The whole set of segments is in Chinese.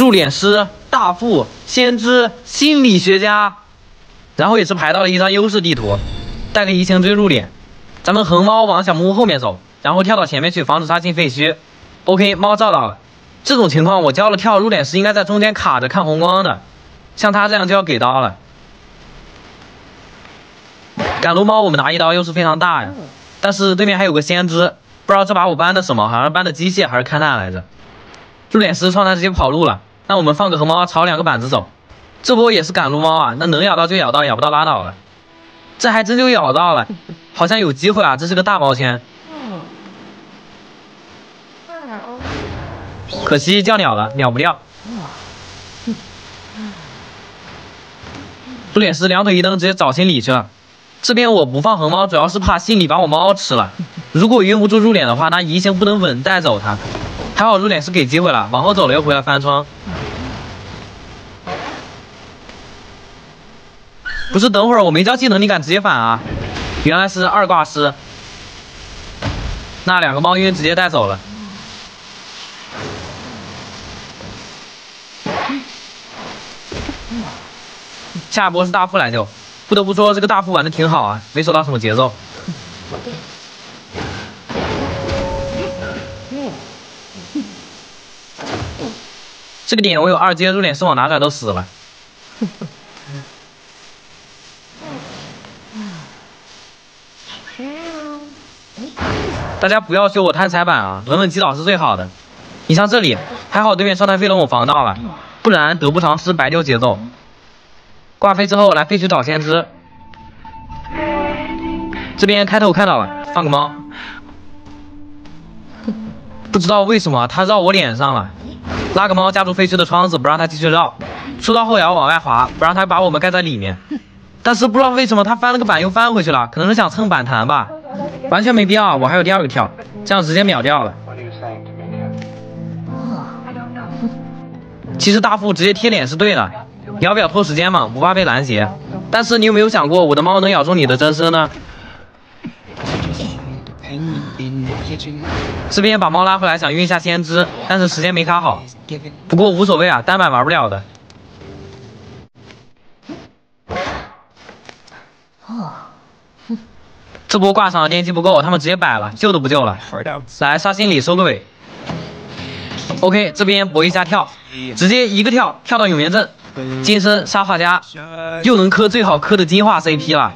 入殓师、大副、先知、心理学家，然后也是排到了一张优势地图，带个移形追入殓。咱们横猫往小木屋后面走，然后跳到前面去，防止它进废墟。OK，猫照到了。这种情况我教了跳入殓师应该在中间卡着看红光的，像他这样就要给刀了。赶路猫我们拿一刀优势非常大呀，但是对面还有个先知，不知道这把我搬的什么，好像搬的机械还是勘探来着。入殓师创他直接跑路了，那我们放个横猫朝两个板子走，这波也是赶路猫啊，那能咬到就咬到，咬不到拉倒了。这还真就咬到了，好像有机会啊，这是个大猫圈。可惜叫鸟了，鸟不掉。入殓师两腿一蹬，直接找心理去了。这边我不放横猫，主要是怕心理把我猫吃了。如果晕不住入殓的话，那移形不能稳带走它。还好入殓师给机会了，往后走了又回来翻窗。不是，等会儿我没交技能，你敢直接反啊？原来是二挂师。那两个猫晕直接带走了。下一波是大副来救，不得不说这个大副玩的挺好啊，没守到什么节奏。这个点我有二阶入殓师往哪转都死了。大家不要修我贪财板啊，稳稳击倒是最好的。你像这里，还好对面上台飞龙我防到了，不然得不偿失，白丢节奏。挂飞之后来废墟找先知，这边开头看到了，放个猫，不知道为什么他绕我脸上了，拉个猫夹住废墟的窗子不让他继续绕，出到后摇往外滑，不让他把我们盖在里面，但是不知道为什么他翻了个板又翻回去了，可能是想蹭板弹吧，完全没必要，我还有第二个跳，这样直接秒掉了。其实大副直接贴脸是对的。要不要拖时间嘛？不怕被拦截。但是你有没有想过，我的猫能咬中你的真身呢？这边把猫拉回来，想晕一下先知，但是时间没卡好。不过无所谓啊，单板玩不了的。哼这波挂上电机不够，他们直接摆了，救都不救了。来杀心理收个尾。OK，这边搏一下跳，直接一个跳跳到永元镇。金身杀画家，又能磕最好磕的金化 CP 了，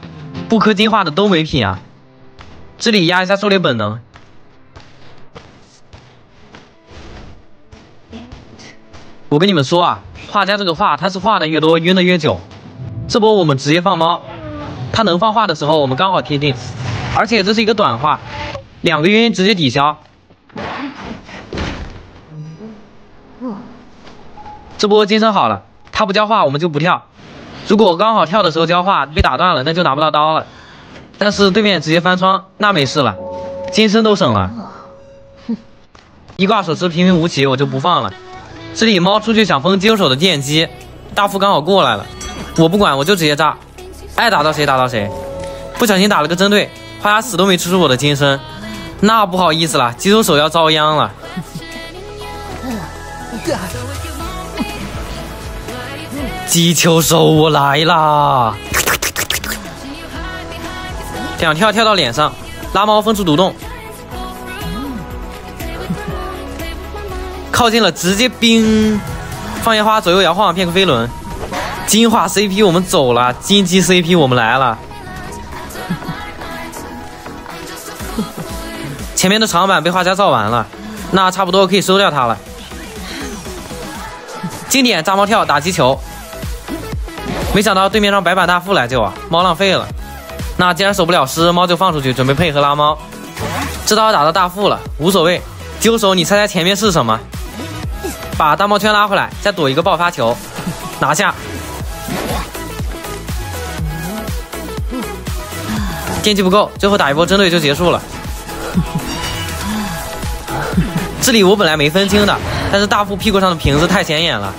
不磕金化的都没品啊！这里压一下狩猎本能。我跟你们说啊，画家这个画他是画的越多晕的越久。这波我们直接放猫，他能放话的时候我们刚好贴近，而且这是一个短话，两个晕直接抵消。这波金身好了。他不交话，我们就不跳。如果刚好跳的时候交话被打断了，那就拿不到刀了。但是对面直接翻窗，那没事了，金身都省了。哼一挂手持平平无奇，我就不放了。这里猫出去想封金手的电击，大副刚好过来了，我不管，我就直接炸，爱打到谁打到谁。不小心打了个针对，花家死都没吃出我的金身，那不好意思了，击手手要遭殃了。击球手，我来啦！两跳跳到脸上，拉猫封出毒洞，靠近了直接冰，放烟花左右摇晃骗个飞轮，金化 CP 我们走了，金鸡 CP 我们来了，前面的长板被画家造完了，那差不多可以收掉它了。经典炸猫跳打击球。没想到对面让白板大副来救啊，猫浪费了。那既然守不了尸，猫就放出去，准备配合拉猫。这刀打到大副了，无所谓。丢手，你猜猜前面是什么？把大猫圈拉回来，再躲一个爆发球，拿下。电机不够，最后打一波针对就结束了。这里我本来没分清的，但是大副屁股上的瓶子太显眼了。